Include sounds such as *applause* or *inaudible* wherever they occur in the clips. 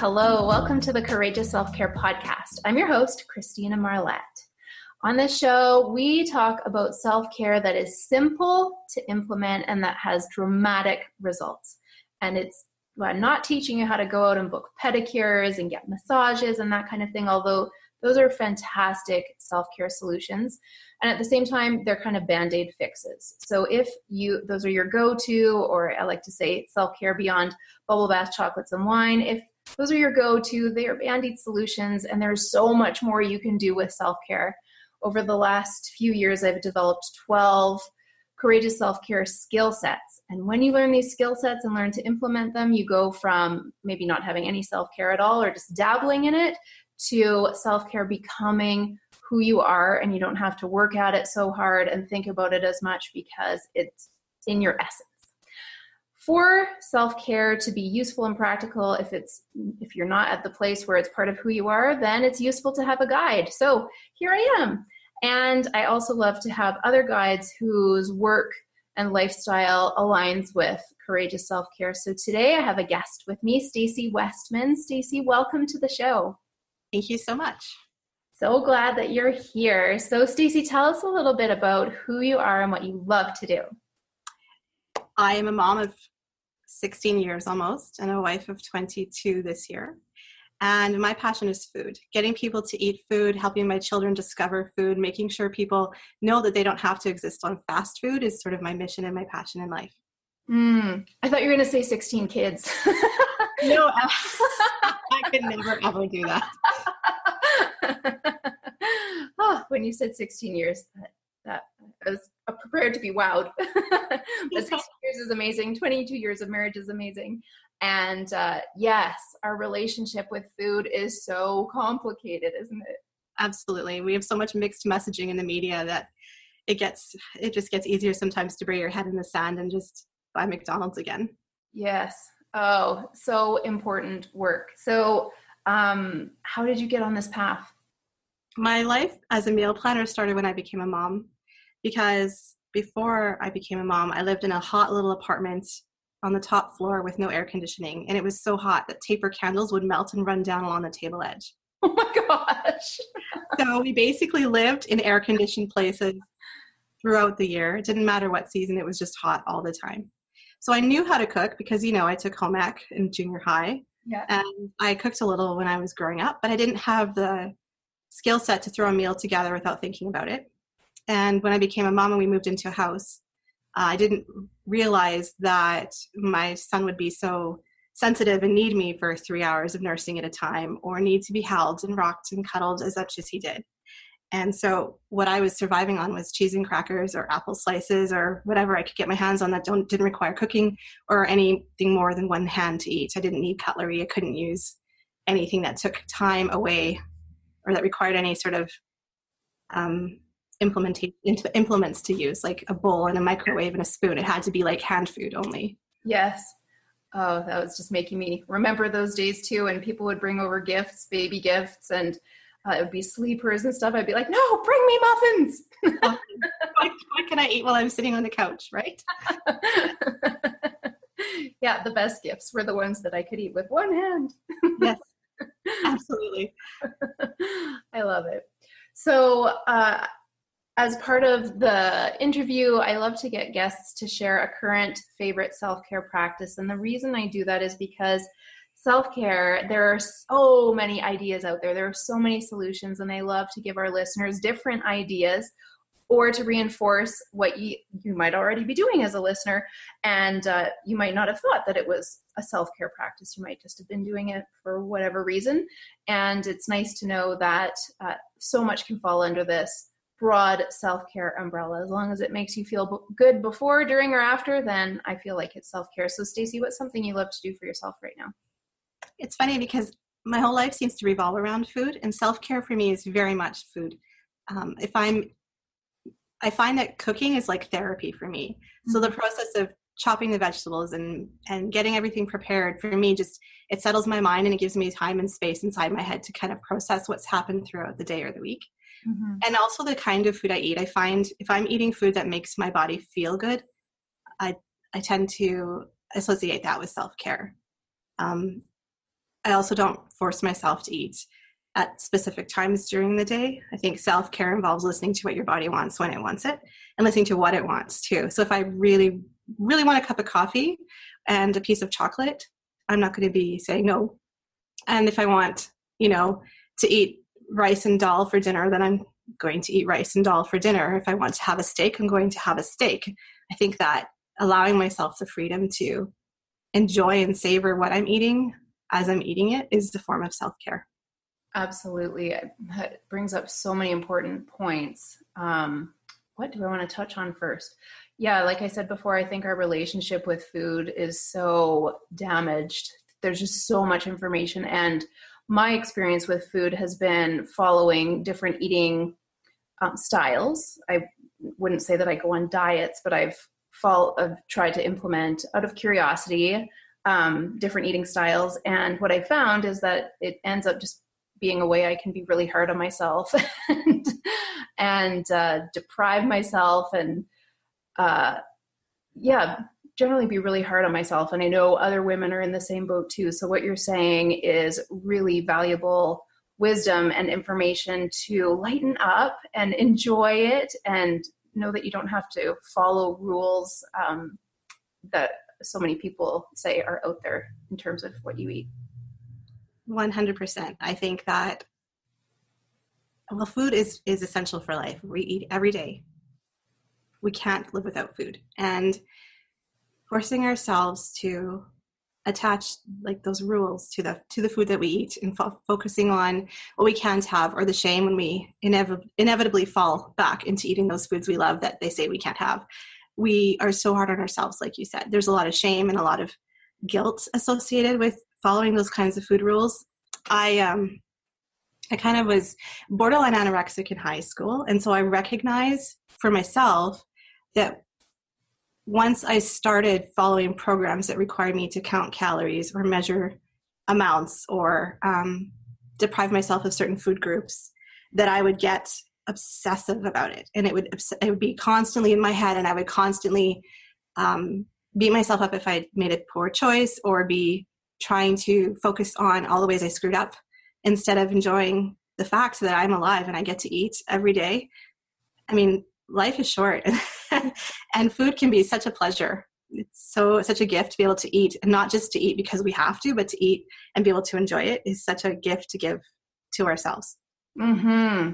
Hello, welcome to the Courageous Self Care Podcast. I'm your host, Christina Marlett. On this show, we talk about self care that is simple to implement and that has dramatic results. And it's I'm not teaching you how to go out and book pedicures and get massages and that kind of thing, although those are fantastic self care solutions. And at the same time, they're kind of band aid fixes. So if you, those are your go to, or I like to say self care beyond bubble bath, chocolates, and wine, if those are your go to, they are band aid solutions, and there's so much more you can do with self care. Over the last few years, I've developed 12 courageous self care skill sets. And when you learn these skill sets and learn to implement them, you go from maybe not having any self care at all or just dabbling in it to self care becoming who you are and you don't have to work at it so hard and think about it as much because it's in your essence for self-care to be useful and practical if it's if you're not at the place where it's part of who you are then it's useful to have a guide. So here i am. And i also love to have other guides whose work and lifestyle aligns with courageous self-care. So today i have a guest with me stacey westman. Stacey welcome to the show. Thank you so much. So glad that you're here. So, Stacey, tell us a little bit about who you are and what you love to do. I am a mom of 16 years almost and a wife of 22 this year. And my passion is food, getting people to eat food, helping my children discover food, making sure people know that they don't have to exist on fast food is sort of my mission and my passion in life. Mm, I thought you were going to say 16 kids. *laughs* no, *laughs* I could never ever do that. oh, *laughs* when you said 16 years, that, that I was prepared to be wowed. *laughs* but 16 *laughs* years is amazing. 22 years of marriage is amazing. And uh, yes, our relationship with food is so complicated, isn't it? Absolutely. We have so much mixed messaging in the media that it gets it just gets easier sometimes to bury your head in the sand and just buy McDonald's again. Yes. Oh, so important work. So, um, how did you get on this path? my life as a meal planner started when I became a mom because before I became a mom, I lived in a hot little apartment on the top floor with no air conditioning. And it was so hot that taper candles would melt and run down along the table edge. *laughs* Oh my gosh. *laughs* so we basically lived in air conditioned places throughout the year. It didn't matter what season, it was just hot all the time. So I knew how to cook because, you know, I took home ec in junior high. Yeah. And I cooked a little when I was growing up, but I didn't have the skill set to throw a meal together without thinking about it. And when I became a mom and we moved into a house, uh, I didn't realize that my son would be so sensitive and need me for three hours of nursing at a time or need to be held and rocked and cuddled as much as he did. And so what I was surviving on was cheese and crackers or apple slices or whatever I could get my hands on that don't didn't require cooking or anything more than one hand to eat. I didn't need cutlery. I couldn't use anything that took time away or that required any sort of um, implementation into implements to use, like a bowl and a microwave and a spoon. It had to be like hand food only. Yes. Oh, that was just making me remember those days too. And people would bring over gifts, baby gifts, and uh, it would be sleepers and stuff. I'd be like, no, bring me muffins. what, what can I eat while I'm sitting on the couch, right? *laughs* yeah, the best gifts were the ones that I could eat with one hand. yes. *laughs* Absolutely. I love it. So, uh, as part of the interview, I love to get guests to share a current favorite self care practice. And the reason I do that is because self care, there are so many ideas out there, there are so many solutions, and I love to give our listeners different ideas or to reinforce what you, you might already be doing as a listener. And uh, you might not have thought that it was a self care practice. You might just have been doing it for whatever reason. And it's nice to know that uh, so much can fall under this broad self care umbrella. As long as it makes you feel good before, during, or after, then I feel like it's self care. So, Stacey, what's something you love to do for yourself right now? It's funny because my whole life seems to revolve around food, and self care for me is very much food. Um, if I'm I find that cooking is like therapy for me. Mm-hmm. So the mm-hmm. process of chopping the vegetables and and getting everything prepared for me just it settles my mind and it gives me time and space inside my head to kind of process what's happened throughout the day or the week. Mm-hmm. And also the kind of food I eat. I find if I'm eating food that makes my body feel good, I I tend to associate that with self care. Um, I also don't force myself to eat at specific times during the day. I think self care involves listening to what your body wants when it wants it and listening to what it wants too. So if I really, really want a cup of coffee and a piece of chocolate, I'm not going to be saying no. And if I want, you know, to eat rice and dal for dinner, then I'm going to eat rice and dal for dinner. If I want to have a steak, I'm going to have a steak. I think that allowing myself the freedom to enjoy and savor what I'm eating as I'm eating it is the form of self care. Absolutely. That brings up so many important points. Um, what do I want to touch on first? Yeah, like I said before, I think our relationship with food is so damaged. There's just so much information. And my experience with food has been following different eating um, styles. I wouldn't say that I go on diets, but I've, fall, I've tried to implement out of curiosity um, different eating styles. And what I found is that it ends up just being a way I can be really hard on myself *laughs* and, and uh, deprive myself and uh, yeah, generally be really hard on myself. And I know other women are in the same boat too. So what you're saying is really valuable wisdom and information to lighten up and enjoy it and know that you don't have to follow rules um, that so many people say are out there in terms of what you eat. 100%. I think that well food is is essential for life. We eat every day. We can't live without food. And forcing ourselves to attach like those rules to the to the food that we eat and fo- focusing on what we can't have or the shame when we inev- inevitably fall back into eating those foods we love that they say we can't have. We are so hard on ourselves like you said. There's a lot of shame and a lot of guilt associated with following those kinds of food rules. I um i kind of was borderline anorexic in high school and so i recognize for myself that once I started following programs that required me to count calories or measure amounts or um, deprive myself of certain food groups, that I would get obsessive about it, and it would it would be constantly in my head, and I would constantly um, beat myself up if I made a poor choice or be trying to focus on all the ways I screwed up instead of enjoying the fact that I'm alive and I get to eat every day. I mean, life is short *laughs* *laughs* and food can be such a pleasure. It's so such a gift to be able to eat and not just to eat because we have to but to eat and be able to enjoy it is such a gift to give to ourselves. Hmm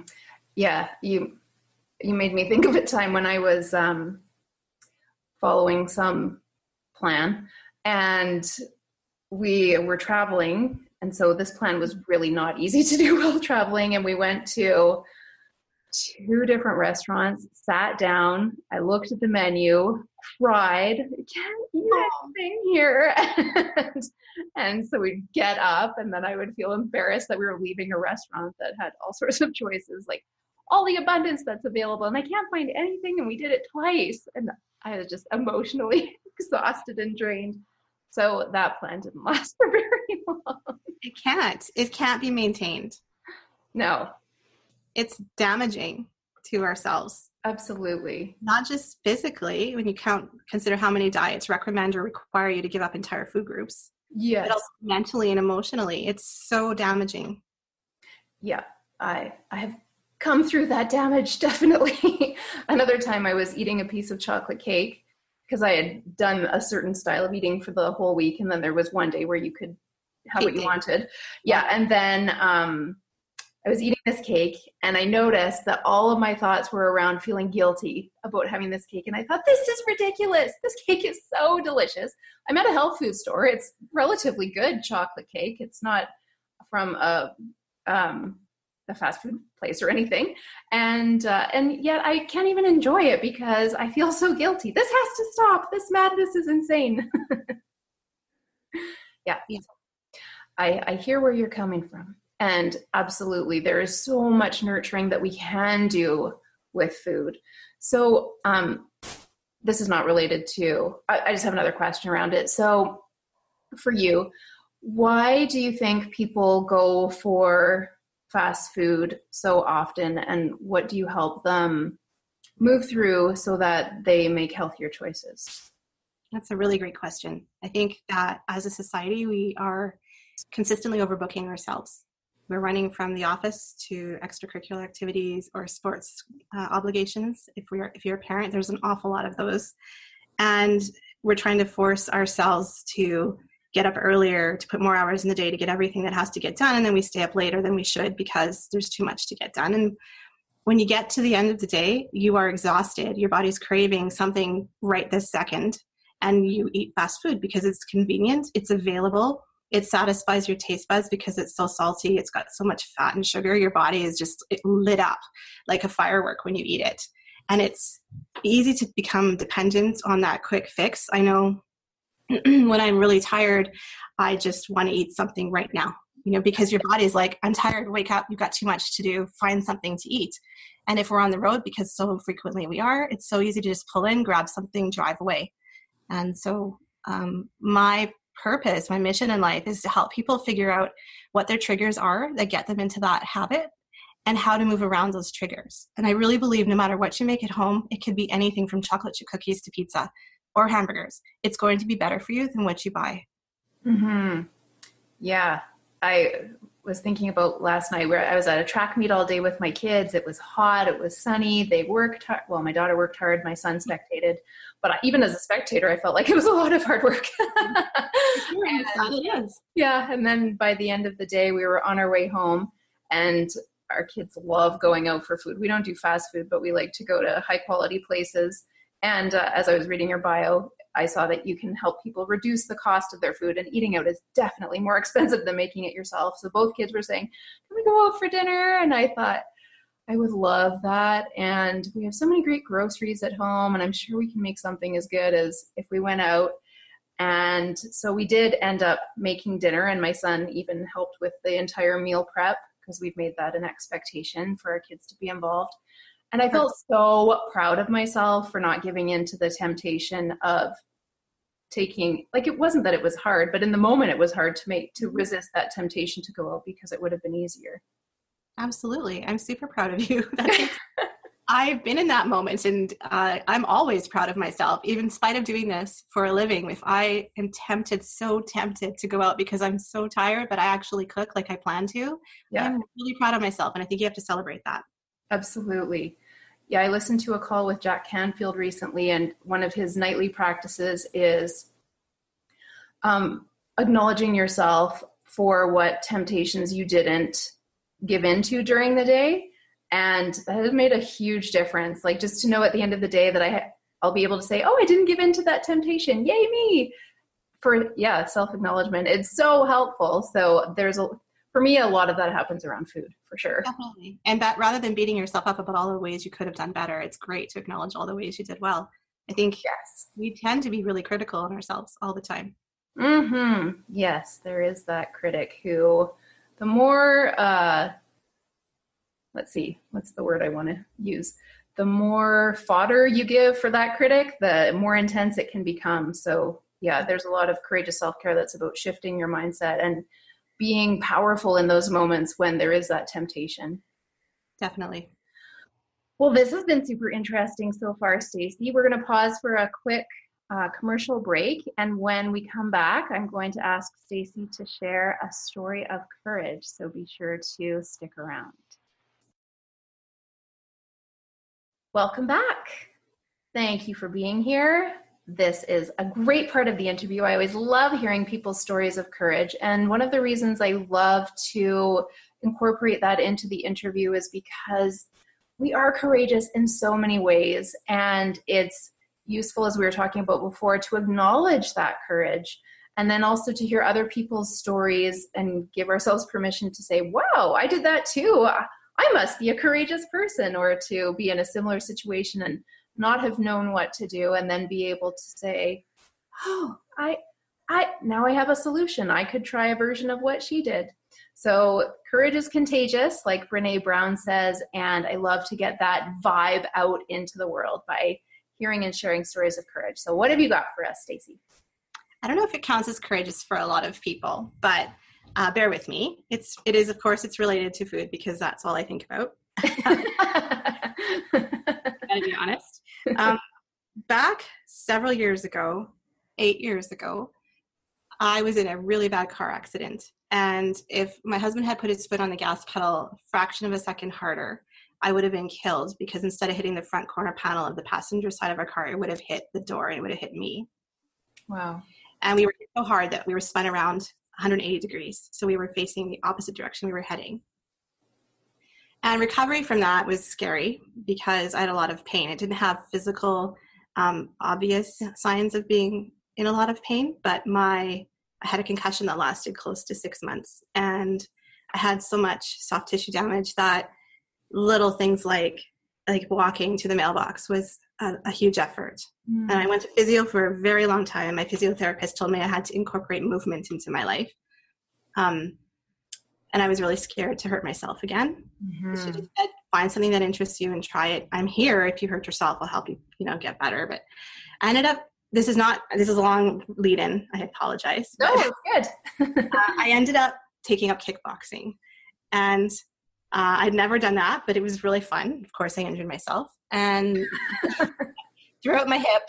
yeah you you made me think of a time when i was um following some plan and we were traveling and so this plan was really not easy to do *laughs* while traveling and we went to two different restaurants, sat down, I looked at the menu, cried, can't eat anything here. *laughs* and, and so we'd get up, and then I would feel embarrassed that we were leaving a restaurant that had all *laughs* sorts of choices, like all the abundance that's available, and I can't find anything. And we did it twice, and I was just emotionally *laughs* exhausted and drained. So that plan didn't last for very long. It can't. It can't be maintained. No, it's damaging to ourselves. Absolutely. Not just physically when you count consider how many diets recommend or require you to give up entire food groups yes. but also mentally and emotionally it's so damaging. Yeah i i have come through that damage *laughs* definitely. Another time i was eating a piece of chocolate cake because i had done a certain style of eating for the whole week and then there was one day where you could have what you wanted. Yeah and then um I was eating this cake and I noticed that all of my thoughts were around feeling guilty about having this cake. And I thought, this is ridiculous. This cake is so delicious. I'm at a health food store. It's relatively good chocolate cake. It's not from a, um, a fast food place or anything. And, uh, and yet I can't even enjoy it because I feel so guilty. This has to stop. This madness is insane. *laughs* yeah. I, I hear where you're coming from. And absolutely, there is so much nurturing that we can do with food. So, um, this is not related to, I, I just have another question around it. So, for you, why do you think people go for fast food so often, and what do you help them move through so that they make healthier choices? That's a really great question. I think that as a society, we are consistently overbooking ourselves. We're running from the office to extracurricular activities or sports uh, obligations. If we're if you're a parent, there's an awful lot of those, and we're trying to force ourselves to get up earlier to put more hours in the day to get everything that has to get done and then we stay up later than we should because there's too much to get done. And when you get to the end of the day you are exhausted. Your body's craving something right this second and you eat fast food because it's convenient it's available it satisfies your taste buds because it's so salty it's got so much fat and sugar your body is just lit up like a firework when you eat it and it's easy to become dependent on that quick fix i know *clears throat* when I'm really tired, I just want to eat something right now. You know, because your body's like, I'm tired, wake up, you've got too much to do, find something to eat. And if we're on the road, because so frequently we are, it's so easy to just pull in, grab something, drive away. And so, um, my purpose, my mission in life is to help people figure out what their triggers are that get them into that habit and how to move around those triggers. And I really believe no matter what you make at home, it could be anything from chocolate chip cookies to pizza or hamburgers. It's going to be better for you than what you buy. Hmm. Yeah, I was thinking about last night where I was at a track meet all day with my kids. It was hot. It was sunny. They worked hard. Well, my daughter worked hard. My son spectated. But even as a spectator, I felt like *laughs* it was a lot of hard work. *laughs* and, it is. Yeah. And then by the end of the day, we were on our way home and our kids love going out for food. We don't do fast food, but we like to go to high quality places and uh, as I was reading your bio, I saw that you can help people reduce the cost of their food, and eating out is definitely more *laughs* expensive than making it yourself. So both kids were saying, Can we go out for dinner? And I thought, I would love that. And we have so many great groceries at home, and I'm sure we can make something as good as if we went out. And so we did end up making dinner, and my son even helped with the entire meal prep because we've made that an expectation for our kids to be involved. And I felt so proud of myself for not giving in to the temptation of taking like it wasn't that it was hard, but in the moment it was hard to make to mm-hmm. resist that temptation to go out because it would have been easier. Absolutely. I'm super proud of you. *laughs* *laughs* I've been in that moment and uh, I'm always proud of myself, even in spite of doing this for a living. If I am tempted, so tempted to go out because I'm so tired, but I actually cook like I plan to, yeah. I'm really proud of myself. And I think you have to celebrate that. Absolutely. Yeah, I listened to a call with Jack Canfield recently, and one of his nightly practices is um, acknowledging yourself for what temptations you didn't give into during the day. And that has made a huge difference. Like just to know at the end of the day that I I'll be able to say, "Oh, I didn't give in to that temptation. Yay me!" For yeah, self acknowledgement. It's so helpful. So there's a for me, a lot of that happens around food for sure. Definitely. And that rather than beating yourself up about all the ways you could have done better, it's great to acknowledge all the ways you did well. I think yes, we tend to be really critical on ourselves all the time. Hmm. Yes, there is that critic who, the more, uh, let's see, what's the word I want to use? The more fodder you give for that critic, the more intense it can become. So yeah, there's a lot of courageous self care that's about shifting your mindset and being powerful in those moments when there is that temptation. Definitely. Well, this has been super interesting so far, Stacey. We're going to pause for a quick uh, commercial break, and when we come back, I'm going to ask Stacey to share a story of courage. So be sure to stick around. Welcome back. Thank you for being here this is a great part of the interview. I always love hearing people's stories of courage. And one of the reasons I love to incorporate that into the interview is because we are courageous in so many ways. And it's useful, as we were talking about before, to acknowledge that courage. And then also to hear other people's stories and give ourselves permission to say, wow, I did that too. I must be a courageous person, or to be in a similar situation and not have known what to do and then be able to say oh i i now i have a solution. I could try a version of what she did. So courage is contagious like brené brown says and i love to get that vibe out into the world by hearing and sharing stories of courage. So what have you got for us stacey? I don't know if it counts as courageous for a lot of people but uh, bear with me. It's it is of course it's related to food because that's all i think about. *laughs* *laughs* Gotta be honest um, back several years ago, eight years ago, I was in a really bad car accident And if my husband had put his foot on the gas pedal a fraction of a second harder, I would have been killed because instead of hitting the front corner panel of the passenger side of our car, it would have hit the door and it would have hit me. Wow. And we were so hard that we were spun around 180 degrees. So we were facing the opposite direction we were heading. And recovery from that was scary because I had a lot of pain. It didn't have physical, um, obvious signs of being in a lot of pain, but my I had a concussion that lasted close to six months, and I had so much soft tissue damage that little things like like walking to the mailbox was a, a huge effort. Mm. And I went to physio for a very long time. My physiotherapist told me I had to incorporate movement into my life. Um, and I was really scared to hurt myself again. Mm-hmm. She just said, find something that interests you and try it. I'm here. If you hurt yourself, I'll help you, you know, get better. But I ended up, this is not, this is a long lead in. I apologize. No, it's good. *laughs* uh, I ended up taking up kickboxing and uh, I'd never done that, but it was really fun. Of course, I injured myself and *laughs* threw out my hip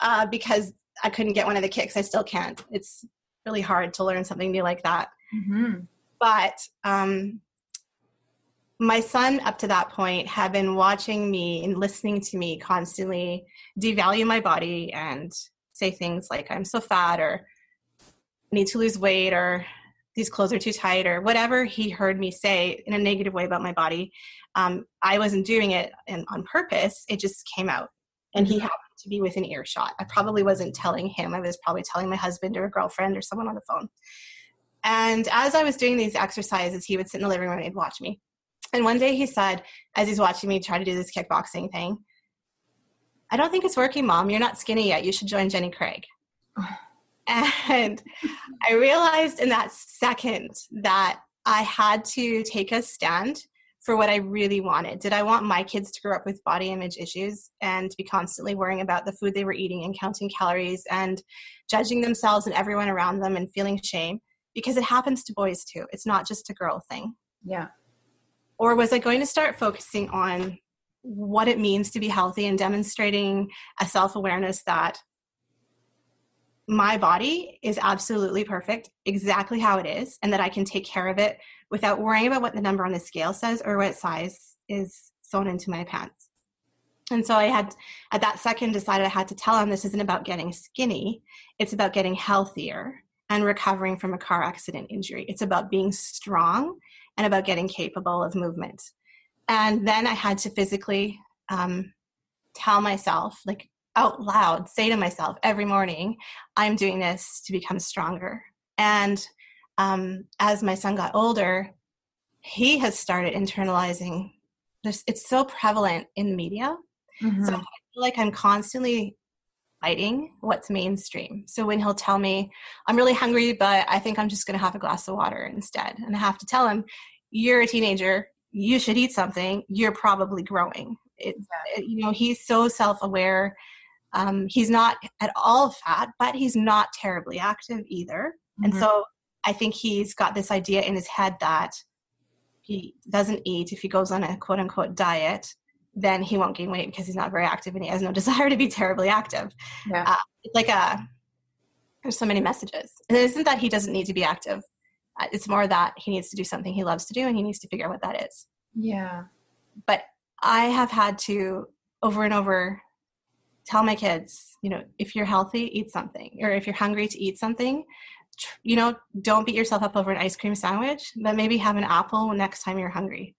uh, because I couldn't get one of the kicks. I still can't. It's really hard to learn something new like that. Mm-hmm. But um, my son, up to that point, had been watching me and listening to me constantly devalue my body and say things like, I'm so fat or need to lose weight or these clothes are too tight or whatever he heard me say in a negative way about my body um, i wasn't doing it in, on purpose it just came out. And he mm-hmm. happened to be within earshot. I probably wasn't telling him i was probably telling my husband or a girlfriend or someone on the phone and as i was doing these exercises he would sit in the living room and he'd watch me and one day he said as he's watching me try to do this kickboxing thing i don't think it's working mom you're not skinny yet you should join jenny craig *sighs* And I realized in that second that I had to take a stand for what I really wanted. Did I want my kids to grow up with body image issues and to be constantly worrying about the food they were eating and counting calories and judging themselves and everyone around them and feeling shame? Because it happens to boys too. It's not just a girl thing. Yeah. Or was I going to start focusing on what it means to be healthy and demonstrating a self awareness that my body is absolutely perfect, exactly how it is, and that I can take care of it without worrying about what the number on the scale says or what size is sewn into my pants. And so I had, at that second, decided I had to tell him this isn't about getting skinny, it's about getting healthier and recovering from a car accident injury. It's about being strong and about getting capable of movement. And then I had to physically um, tell myself, like, out loud say to myself every morning, I'm doing this to become stronger. And um, as my son got older, he has started internalizing this. It's so prevalent in the media. Mm-hmm. So I feel like I'm constantly fighting what's mainstream. So when he'll tell me, I'm really hungry, but I think I'm just going to have a glass of water instead. And I have to tell him, you're a teenager. You should eat something. You're probably growing. It, yeah. you know, he's so self aware um, he's not at all fat, but he's not terribly active either. Mm-hmm. And so I think he's got this idea in his head that he doesn't eat if he goes on a quote unquote diet, then he won't gain weight because he's not very active and he has no *laughs* desire to be terribly active. Yeah. Uh, it's like a, there's so many messages. And it isn't that he doesn't need to be active. Uh, it's more that he needs to do something he loves to do and he needs to figure out what that is. Yeah. But I have had to over and over tell my kids, you know, if you're healthy, eat something. Or if you're hungry to eat something, you know, don't beat yourself up over an ice cream sandwich, but maybe have an apple next time you're hungry.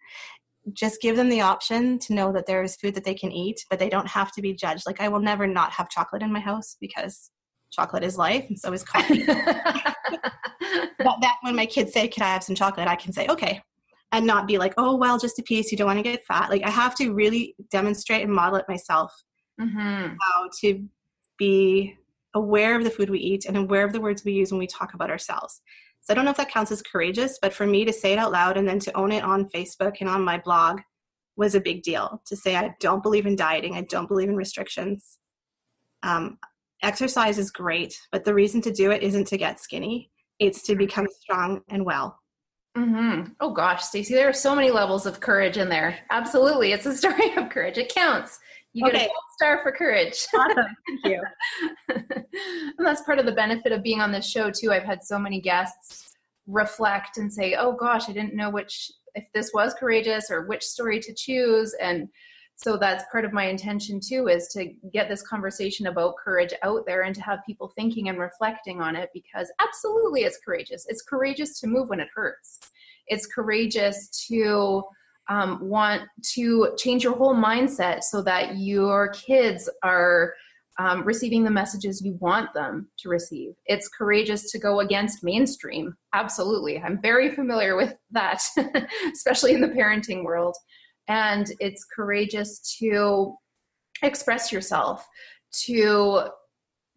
Just give them the option to know that there is food that they can eat, but they don't have to be judged. Like I will never not have chocolate in my house because chocolate is life and so is coffee. *laughs* but that when my kids say, Can I have some chocolate? I can say, Okay. And not be like, oh well, just a piece, you don't want to get fat. Like I have to really demonstrate and model it myself mm-hmm. how to be aware of the food we eat and aware of the words we use when we talk about ourselves. So I don't know if that counts as courageous, but for me to say it out loud and then to own it on Facebook and on my blog was a big deal. To say I don't believe in dieting, I don't believe in restrictions. Um, exercise is great, but the reason to do it isn't to get skinny; it's to become strong and well. Mm-hmm. Oh gosh, Stacey, there are so many levels of courage in there. Absolutely, it's a story *laughs* of courage. It counts. You okay. get a gold star for courage. *laughs* Awesome. Thank you. *laughs* and that's part of the benefit of being on this show too. I've had so many guests reflect and say, oh gosh, I didn't know which, if this was courageous or which story to choose. And so that's part of my intention too, is to get this conversation about courage out there and to have people thinking and reflecting on it because absolutely it's courageous. It's courageous to move when it hurts. It's courageous to um, want to change your whole mindset so that your kids are um, receiving the messages you want them to receive. It's courageous to go against mainstream. Absolutely. I'm very familiar with that, *laughs* especially in the parenting world. And it's courageous to express yourself, to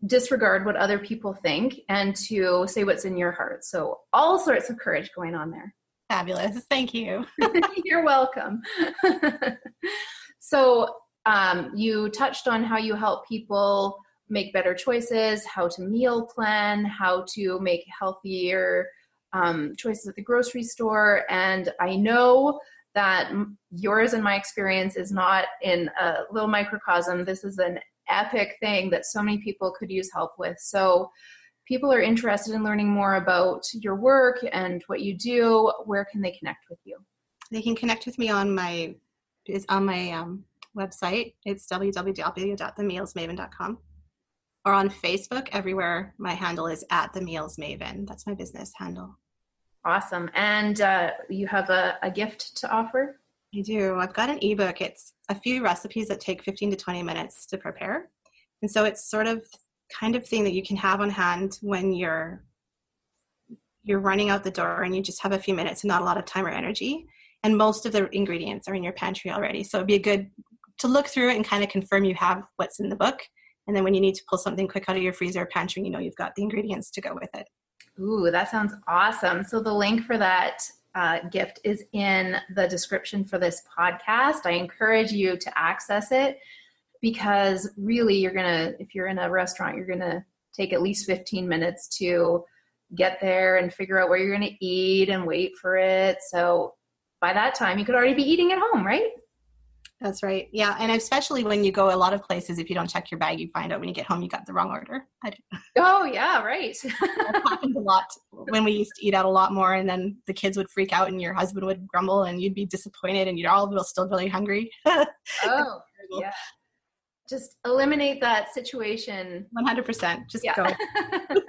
disregard what other people think, and to say what's in your heart. So, all sorts of courage going on there. Fabulous. Thank you. *laughs* *laughs* You're welcome. *laughs* so, um, you touched on how you help people make better choices, how to meal plan, how to make healthier um, choices at the grocery store. And I know that yours and my experience is not in a little microcosm. This is an epic thing that so many people could use help with. So, people are interested in learning more about your work and what you do, where can they connect with you? They can connect with me on my is on my um, website. It's www.themealsmaven.com. Or on Facebook, everywhere my handle is at the Meals Maven. That's my business handle. Awesome. And uh, you have a, a gift to offer? I do. I've got an ebook. It's a few recipes that take 15 to 20 minutes to prepare. And so it's sort of kind of thing that you can have on hand when you're you're running out the door and you just have a few minutes and not a lot of time or energy and most of the ingredients are in your pantry already so it'd be a good to look through it and kind of confirm you have what's in the book. And then when you need to pull something quick out of your freezer or pantry, you know you've got the ingredients to go with it. Ooh, that sounds awesome. So the link for that uh, gift is in the description for this podcast. I encourage you to access it because really you're going to, if you're in a restaurant, you're going to take at least 15 minutes to get there and figure out where you're going to eat and wait for it. So by that time, you could already be eating at home, right? That's right. Yeah, and especially when you go a lot of places, if you don't check your bag, you find out when you get home you got the wrong order. oh yeah, right. *laughs* that happens a lot when we used to eat out a lot more, and then the kids would freak out, and your husband would grumble, and you'd be disappointed, and you're all still really hungry. *laughs* oh yeah. Just eliminate that situation. One hundred percent. Just yeah. go. *laughs*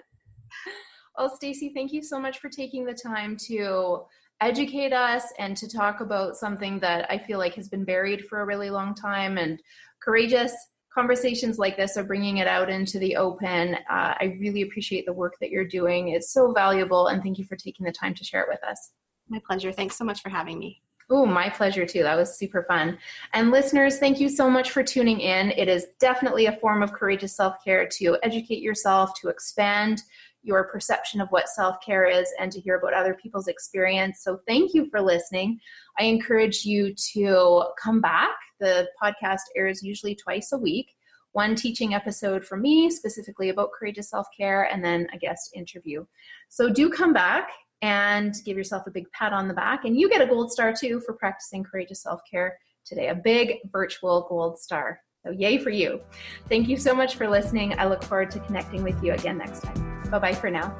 well, Stacey, thank you so much for taking the time to educate us and to talk about something that I feel like has been buried for a really long time and courageous conversations like this are bringing it out into the open. Uh, I really appreciate the work that you're doing. It's so valuable, and thank you for taking the time to share it with us. My pleasure. Thanks so much for having me. Oh, my pleasure too. That was super fun. And listeners, thank you so much for tuning in. It is definitely a form of courageous self care to educate yourself, to expand your perception of what self care is and to hear about other people's experience. So, thank you for listening. I encourage you to come back. The podcast airs usually twice a week one teaching episode from me specifically about courageous self care, and then a guest interview. So, do come back and give yourself a big pat on the back. And you get a gold star too for practicing courageous self care today, a big virtual gold star. So, yay for you. Thank you so much for listening. I look forward to connecting with you again next time. Bye bye for now.